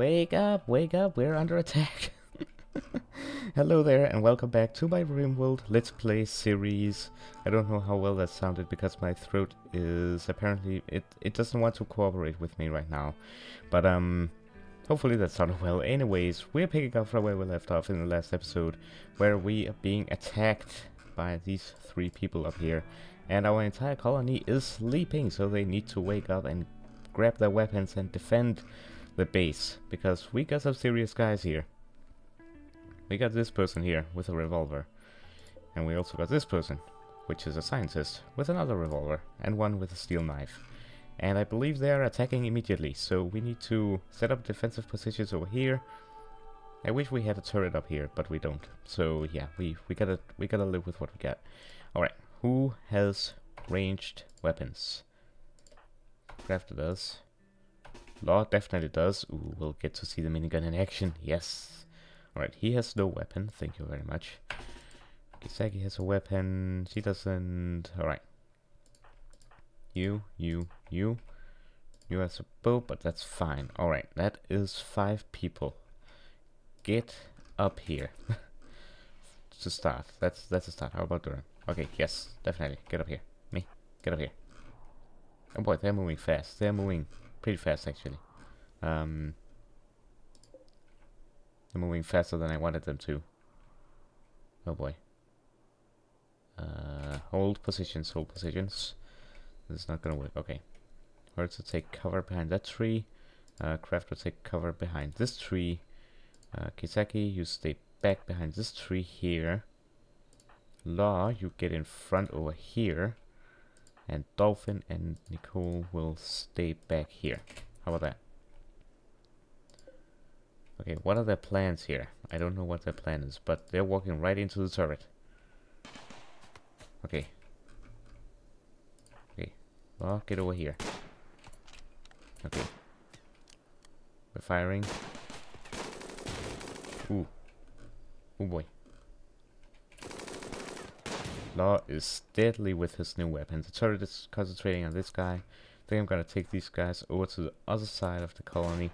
Wake up, wake up, we're under attack. Hello there and welcome back to my RimWorld Let's Play series. I don't know how well that sounded because my throat is apparently, it, it doesn't want to cooperate with me right now. But um, hopefully that sounded well. Anyways, we're picking up from where we left off in the last episode where we are being attacked by these three people up here. And our entire colony is sleeping, so they need to wake up and grab their weapons and defend the base. Because we got some serious guys here. We got this person here with a revolver. And we also got this person, which is a scientist, with another revolver, and one with a steel knife. And I believe they are attacking immediately, so we need to set up defensive positions over here. I wish we had a turret up here, but we don't. So yeah, we, we gotta we gotta live with what we got. Alright, who has ranged weapons? Crafter does. Law definitely does. Ooh, we'll get to see the minigun in action. Yes. Alright, he has no weapon. Thank you very much. Kiseki has a weapon. She doesn't. Alright. You, you, you. You have a bow, but that's fine. Alright, that is five people. Get up here. to start. That's that's a start. How about Durham? Okay, yes, definitely. Get up here. Me. Get up here. Oh boy, they're moving fast. They're moving pretty fast actually. Um they're moving faster than I wanted them to. Oh boy. Uh, hold positions, hold positions. This is not gonna work. Okay. Or to take cover behind that tree. Uh, Craft will take cover behind this tree. Uh, Kiseki, you stay back behind this tree here. Law, you get in front over here. And Dolphin and Nicole will stay back here. How about that? Okay, what are their plans here? I don't know what their plan is, but they're walking right into the turret. Okay. Okay. Well, get over here. Okay. We're firing. Ooh. Oh boy. Law is deadly with his new weapon. The turret is concentrating on this guy. I think I'm gonna take these guys over to the other side of the colony.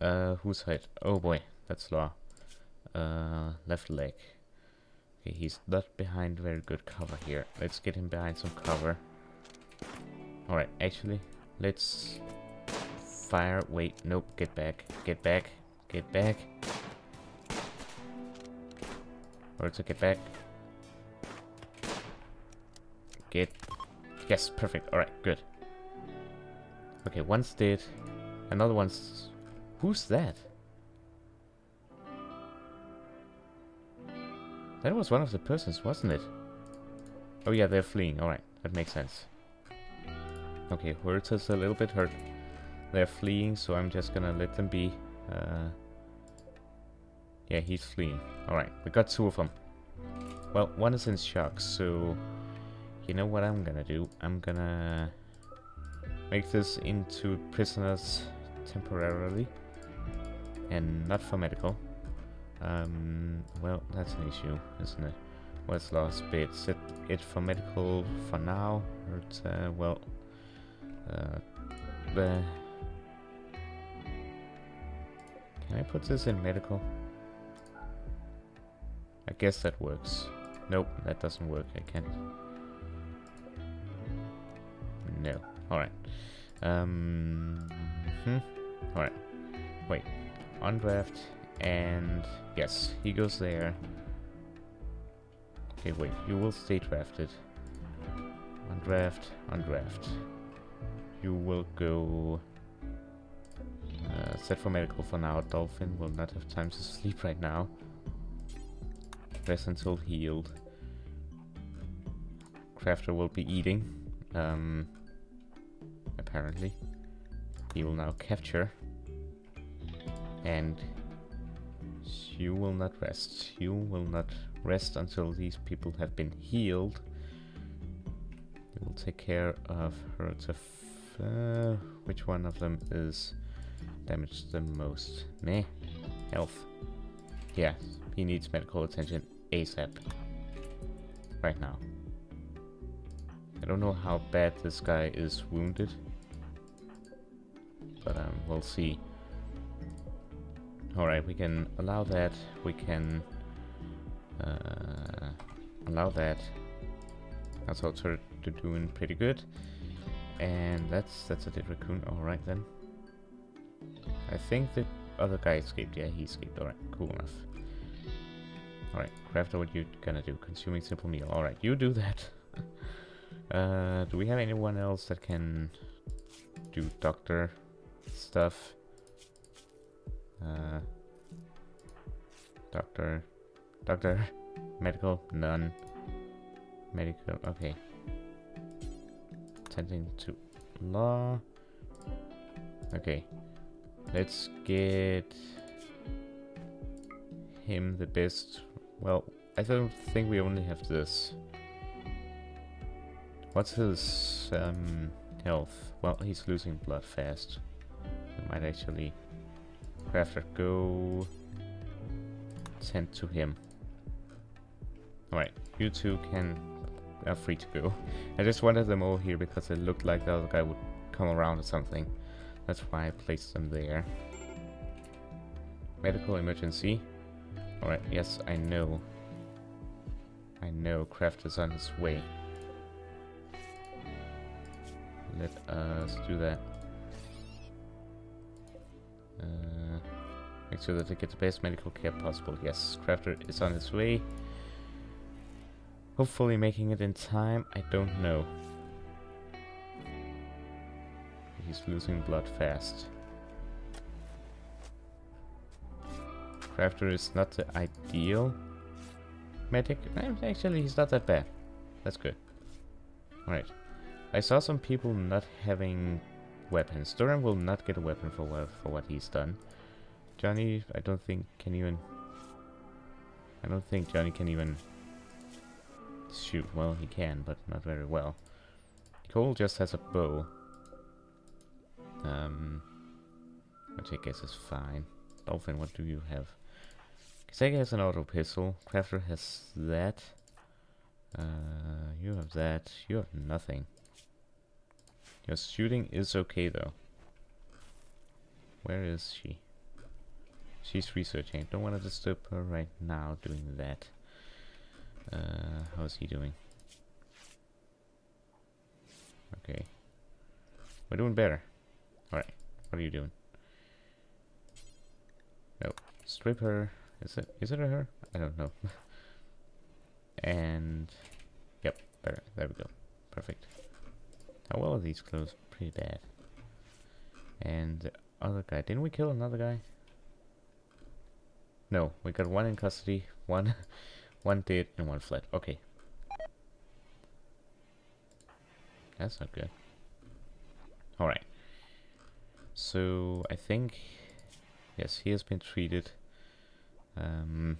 Uh, whose height? Oh boy, that's Law. Uh, left leg. Okay, he's not behind very good cover here. Let's get him behind some cover. Alright, actually, let's fire. Wait, nope, get back, get back, get back. To get back. Get. Yes, perfect. Alright, good. Okay, one's dead. Another one's Who's that? That was one of the persons, wasn't it? Oh yeah, they're fleeing. Alright, that makes sense. Okay, Huerta's a little bit hurt. They're fleeing, so I'm just gonna let them be. Uh, yeah, he's fleeing. Alright, we got two of them. Well, one is in shock, so... You know what I'm gonna do? I'm gonna... Make this into prisoners temporarily and not for medical. Um, well, that's an issue, isn't it? What's last bit? Set it for medical for now. But, uh, well, uh, the. Can I put this in medical? Guess that works. Nope, that doesn't work. I can't. No. Alright. Um. Hmm. Alright. Wait undraft, and yes, he goes there. Okay, wait, you will stay drafted. Undraft, undraft. You will go... Uh, set for medical for now. Dolphin will not have time to sleep right now. Rest until healed. Crafter will be eating. Um, apparently. He will now capture and you will not rest. You will not rest until these people have been healed. You will take care of her. Uh, which one of them is damaged the most? Meh. Health. Yeah, he needs medical attention ASAP. Right now. I don't know how bad this guy is wounded. but um, we'll see. Alright, we can allow that. We can uh, allow that. That's also doing pretty good. And that's that's a dead raccoon. Alright then. I think the other guy escaped. Yeah, he escaped. Alright, cool enough. Alright, Crafter, what you gonna do? Consuming simple meal. Alright, you do that. uh, do we have anyone else that can do doctor stuff? Uh, doctor, doctor, medical, none. Medical, okay. Tending to law. Okay. Let's get him the best. Well, I don't think we only have this. What's his um, health? Well, he's losing blood fast. We might actually Crafter go send to him. Alright, you two can are free to go. I just wanted them all here because it looked like the other guy would come around or something. That's why I placed them there. Medical emergency. Alright, yes, I know. I know Craft is on his way. Let us do that. Uh, make sure that they get the best medical care possible. Yes, Crafter is on his way. Hopefully making it in time, I don't know. He's losing blood fast. Crafter is not the ideal medic. Actually, he's not that bad. That's good. Alright. I saw some people not having weapons. Doran will not get a weapon for what, for what he's done. Johnny, I don't think can even... I don't think Johnny can even shoot. Well, he can, but not very well. Cole just has a bow. Um, which I guess is fine. Dolphin, what do you have? Kiseki has an auto pistol. Crafter has that. Uh, you have that. You have nothing. Your shooting is okay though. Where is she? She's researching. Don't want to disturb her right now doing that. Uh, how's he doing? Okay. We're doing better. Alright. What are you doing? No. Strip her. Is it is it a her? I don't know. and yep, better. There we go. Perfect. How well are these clothes? Pretty bad. And the other guy. Didn't we kill another guy? No, we got one in custody, one one dead and one fled. Okay. That's not good. Alright. So I think yes, he has been treated. Um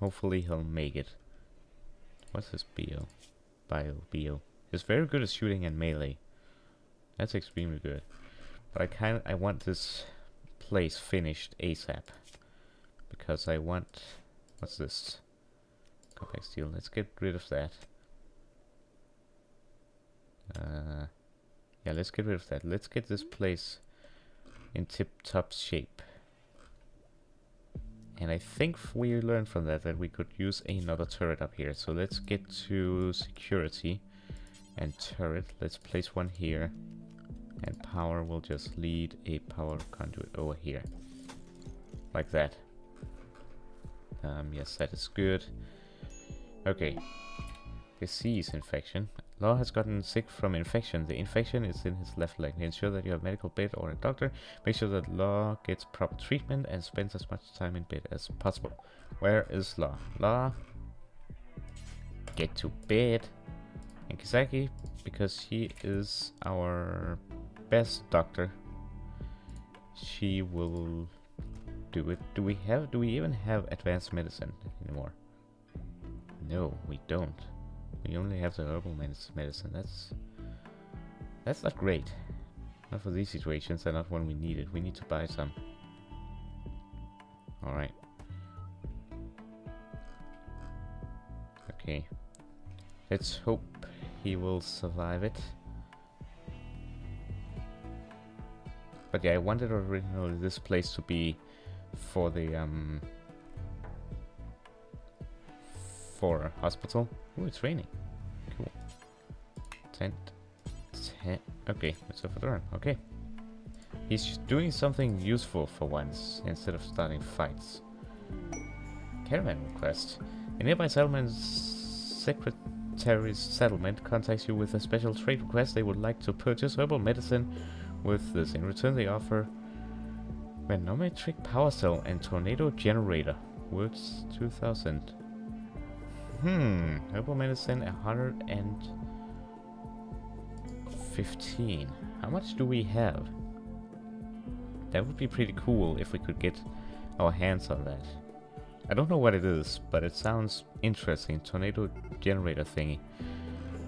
hopefully he'll make it. What's his bio? Bio bio. He's very good at shooting and melee. That's extremely good. But I kinda I want this place finished ASAP. Because I want... What's this? Compact steel. Let's get rid of that. Uh, yeah, let's get rid of that. Let's get this place in tip-top shape. And I think we learned from that that we could use another turret up here. So let's get to security and turret. Let's place one here. And power will just lead a power conduit over here. Like that. Um, yes that is good. Okay. Disease infection Law has gotten sick from infection. The infection is in his left leg. Ensure that you have medical bed or a doctor. Make sure that Law gets proper treatment and spends as much time in bed as possible. Where is Law? Law, get to bed. And Kiseki, because she is our best doctor. She will do it. Do we have, do we even have advanced medicine anymore? No, we don't. We only have the herbal medicine. That's, that's not great. Not for these situations and not when we need it. We need to buy some. Alright. Okay. Let's hope he will survive it. But yeah, I wanted originally this place to be for the um for hospital. Oh, it's raining. Cool. Tent. Tent. Okay, let's go for the run. Okay. He's doing something useful for once, instead of starting fights. Caravan request. A nearby settlement's secretary's settlement contacts you with a special trade request. They would like to purchase herbal medicine with this. In return, they offer manometric power cell and tornado generator. Words 2000. Hmm, herbal medicine 115. How much do we have? That would be pretty cool if we could get our hands on that. I don't know what it is, but it sounds interesting. Tornado generator thingy.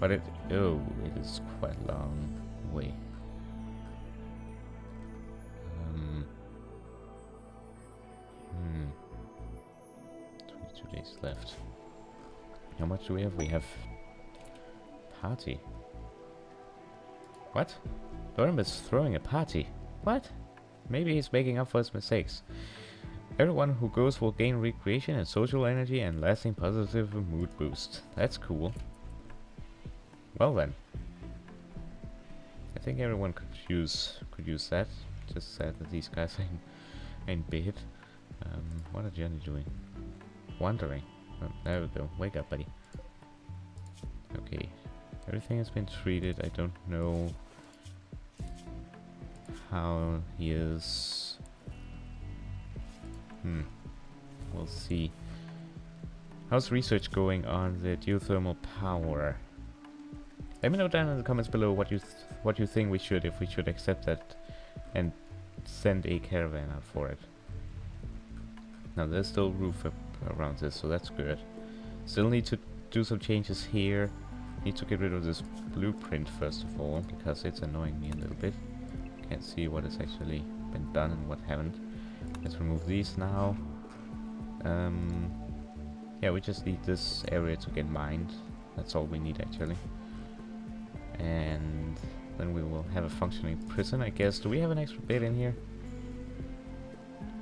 But it... Oh, it is quite a long way. Um, hmm. 22 days left. How much do we have? We have... Party. What? Durham is throwing a party. What? Maybe he's making up for his mistakes. Everyone who goes will gain recreation and social energy and lasting positive mood boost. That's cool. Well then. I think everyone could use could use that. Just sad that these guys ain't, ain't big. Um, what are Johnny doing? Wandering. Oh, there we go. Wake up, buddy. Okay. Everything has been treated. I don't know how he is. Hmm. We'll see. How's research going on the geothermal power? Let me know down in the comments below what you what you think we should, if we should accept that and send a caravan out for it. Now there's still roof up around this, so that's good. Still need to do some changes here. Need to get rid of this blueprint first of all, because it's annoying me a little bit. Can't see what has actually been done and what haven't. Let's remove these now. Um, yeah, we just need this area to get mined. That's all we need actually. And then we will have a functioning prison, I guess. Do we have an extra bed in here?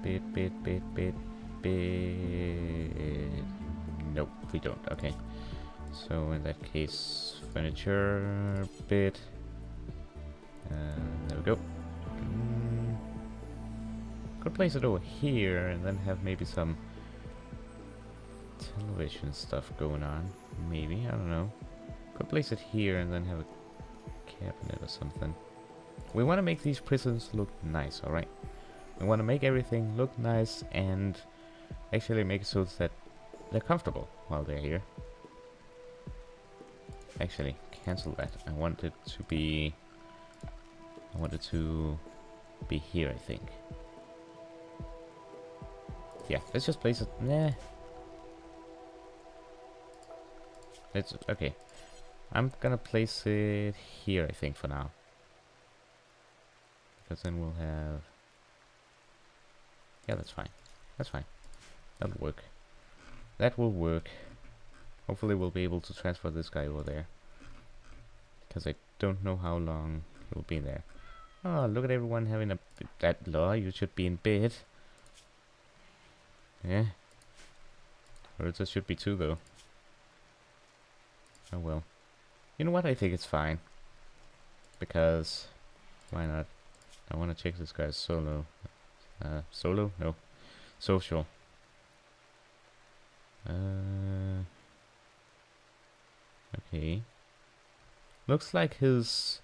Bed, bed, bed, bed, bed. Nope, we don't. Okay. So in that case, furniture bit. Uh, there we go. Mm, could place it over here and then have maybe some television stuff going on. Maybe, I don't know. Could place it here and then have a cabinet or something. We want to make these prisons look nice, alright? We want to make everything look nice and actually make it so that they're comfortable while they're here. Actually, cancel that. I want it to be... I want it to be here, I think. Yeah, let's just place it... Nah. Let's... Okay. I'm gonna place it here, I think, for now. Because then we'll have... Yeah, that's fine. That's fine. That'll work. That will work. Hopefully we'll be able to transfer this guy over there. Because I don't know how long he'll be there. Oh, look at everyone having a... That law, you should be in bed. Yeah. It should be two, though. Oh well. You know what? I think it's fine. Because... Why not? I want to check this guy's solo. Uh, solo? No. Social. Uh, okay. Looks like his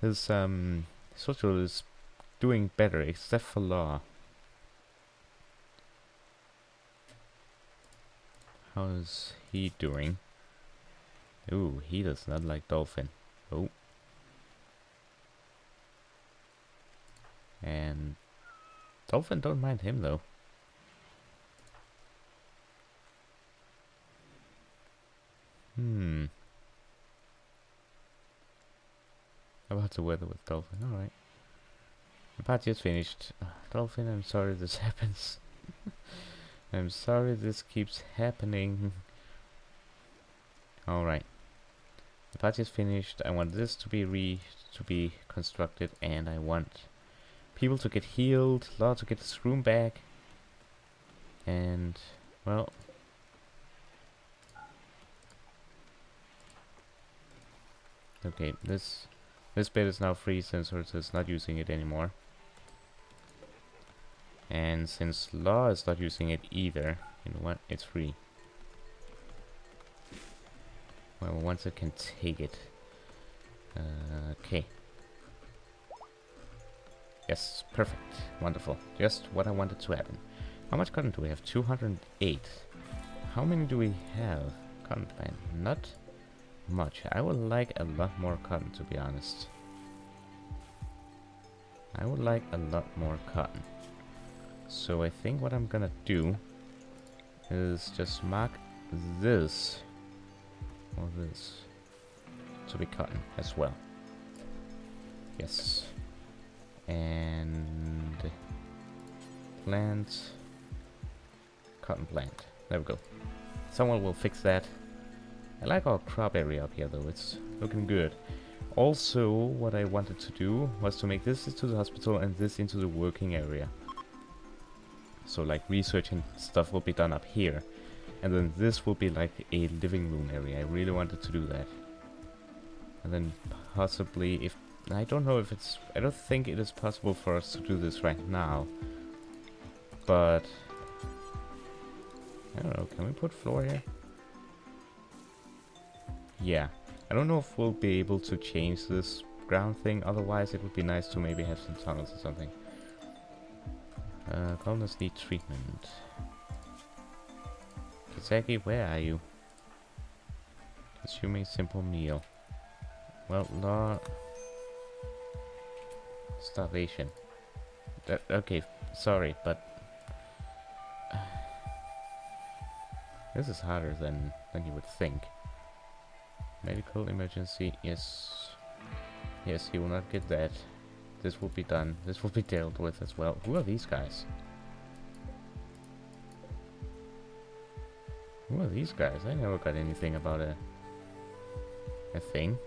his um social is doing better except for law. How is he doing? Ooh, he does not like dolphin. Oh. And dolphin don't mind him though. Hmm. How about the weather with Dolphin? Alright. The party is finished. Uh, Dolphin, I'm sorry this happens. I'm sorry this keeps happening. Alright. The party is finished. I want this to be re to be constructed and I want people to get healed, Law to get his room back, and, well... Okay, this this bed is now free since Hertz is not using it anymore. And since Law is not using it either, you know what, it's free. Well, once it can take it. Uh, okay. Yes, perfect. Wonderful. Just what I wanted to happen. How much cotton do we have? 208. How many do we have? Cotton plant. Not much. I would like a lot more cotton, to be honest. I would like a lot more cotton. So I think what I'm gonna do is just mark this or this to be cotton as well. Yes. And plant cotton plant. There we go. Someone will fix that. I like our crop area up here though, it's looking good. Also, what I wanted to do was to make this into the hospital and this into the working area. So like research and stuff will be done up here. And then this will be like a living room area. I really wanted to do that. And then possibly if... I don't know if it's... I don't think it is possible for us to do this right now. But... I don't know, can we put floor here? Yeah. I don't know if we'll be able to change this ground thing, otherwise it would be nice to maybe have some tunnels or something. Uh, colonists need treatment. Kiseki, where are you? Consuming simple meal. Well, law... Starvation. That, okay, sorry, but... this is harder than, than you would think. Medical emergency, yes. Yes, he will not get that. This will be done. This will be dealt with as well. Who are these guys? Who are these guys? I never got anything about a... a thing.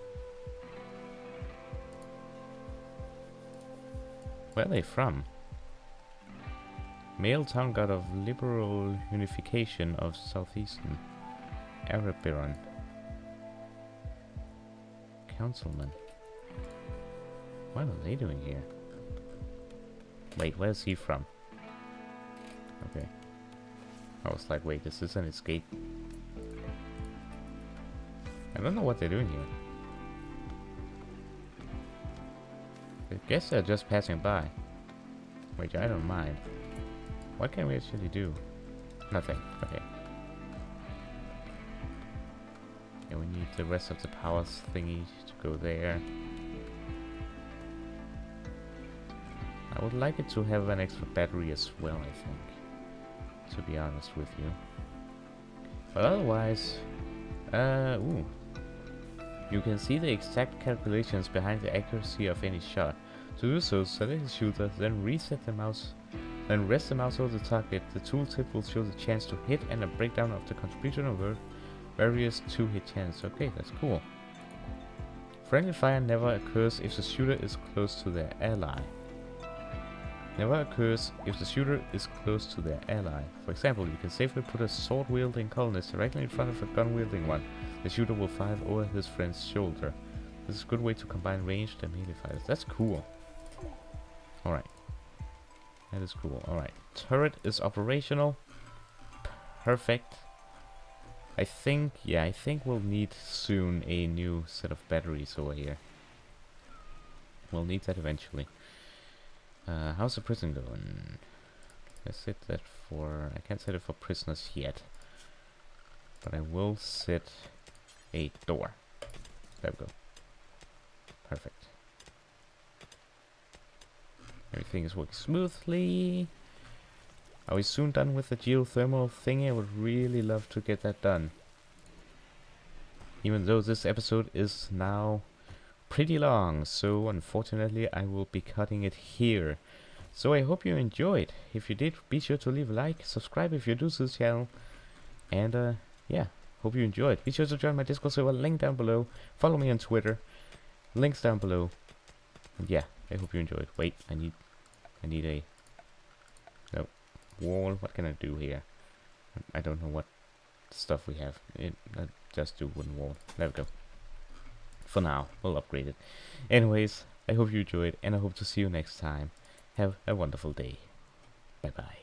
Where are they from? Male town god of liberal unification of southeastern Arabiran councilman. What are they doing here? Wait, where's he from? Okay. I was like, wait, this is an escape. I don't know what they're doing here. I guess they're just passing by. Which I don't mind. What can we actually do? Nothing. Okay. The rest of the powers thingy to go there. I would like it to have an extra battery as well, I think. To be honest with you. But otherwise... Uh, ooh. You can see the exact calculations behind the accuracy of any shot. To do so, select the shooter, then reset the mouse, then rest the mouse over the target. The tooltip will show the chance to hit and a breakdown of the contribution of various two-hit chances. Okay, that's cool. Friendly fire never occurs if the shooter is close to their ally. Never occurs if the shooter is close to their ally. For example, you can safely put a sword-wielding colonist directly in front of a gun-wielding one. The shooter will fire over his friend's shoulder. This is a good way to combine ranged and melee fighters. That's cool. Alright. That is cool. Alright. Turret is operational. Perfect. I think, yeah, I think we'll need soon a new set of batteries over here. We'll need that eventually. Uh, how's the prison going? Let's set that for... I can't set it for prisoners yet. But I will set a door. There we go. Perfect. Everything is working smoothly. Are we soon done with the geothermal thing? I would really love to get that done. Even though this episode is now pretty long, so unfortunately I will be cutting it here. So I hope you enjoyed. If you did, be sure to leave a like, subscribe if you're new to the channel, and uh, yeah, hope you enjoyed. Be sure to join my Discord server, link down below. Follow me on Twitter, links down below. Yeah, I hope you enjoyed. Wait, I need I need a wall. What can I do here? I don't know what stuff we have. It, I just do wooden wall. There we go. For now, we'll upgrade it. Anyways, I hope you enjoyed, and I hope to see you next time. Have a wonderful day. Bye bye.